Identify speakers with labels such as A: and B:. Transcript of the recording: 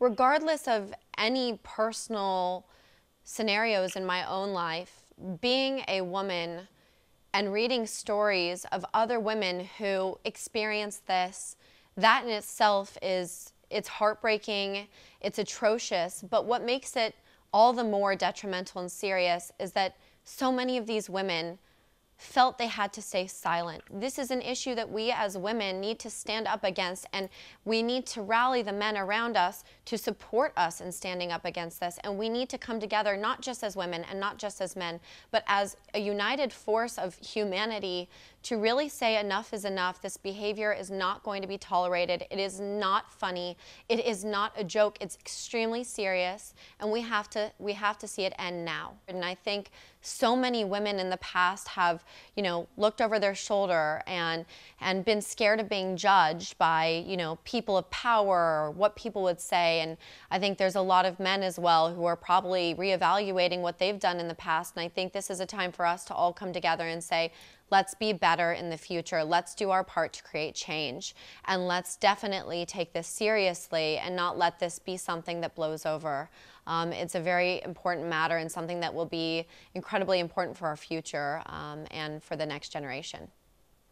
A: regardless of any personal scenarios in my own life, being a woman and reading stories of other women who experience this, that in itself is it's heartbreaking, it's atrocious, but what makes it all the more detrimental and serious is that so many of these women felt they had to stay silent. This is an issue that we as women need to stand up against, and we need to rally the men around us to support us in standing up against this. And we need to come together, not just as women and not just as men, but as a united force of humanity to really say enough is enough. This behavior is not going to be tolerated. It is not funny. It is not a joke. It's extremely serious, and we have to we have to see it end now. And I think so many women in the past have, you know, looked over their shoulder and and been scared of being judged by, you know, people of power or what people would say. And I think there's a lot of men as well who are probably reevaluating what they've done in the past. And I think this is a time for us to all come together and say, let's be better in the future. Let's do our part to create change. And let's definitely take this seriously and not let this be something that blows over. Um, it's a very important matter and something that will be incredibly important for our future um, and for the next generation.